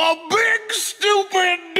a big stupid